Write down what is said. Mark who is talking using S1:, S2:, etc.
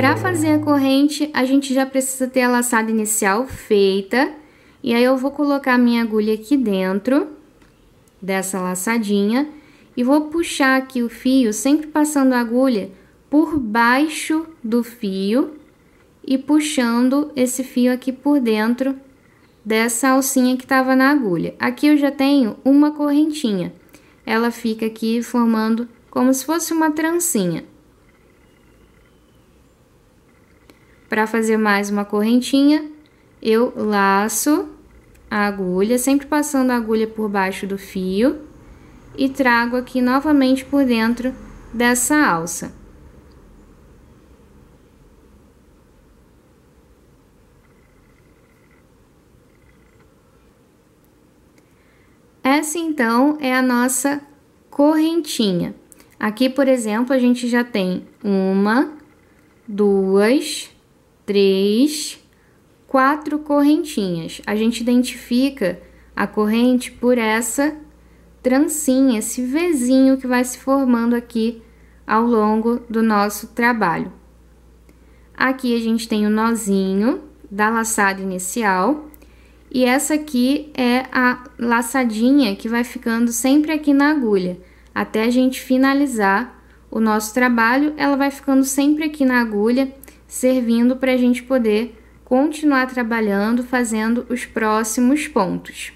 S1: Para fazer a corrente, a gente já precisa ter a laçada inicial feita. E aí eu vou colocar minha agulha aqui dentro dessa laçadinha e vou puxar aqui o fio, sempre passando a agulha por baixo do fio e puxando esse fio aqui por dentro dessa alcinha que estava na agulha. Aqui eu já tenho uma correntinha. Ela fica aqui formando como se fosse uma trancinha. Para fazer mais uma correntinha, eu laço a agulha, sempre passando a agulha por baixo do fio e trago aqui novamente por dentro dessa alça. Essa então é a nossa correntinha. Aqui, por exemplo, a gente já tem uma, duas, três, quatro correntinhas. A gente identifica a corrente por essa trancinha, esse Vzinho que vai se formando aqui ao longo do nosso trabalho. Aqui a gente tem o nozinho da laçada inicial e essa aqui é a laçadinha que vai ficando sempre aqui na agulha, até a gente finalizar o nosso trabalho, ela vai ficando sempre aqui na agulha, servindo para a gente poder continuar trabalhando, fazendo os próximos pontos.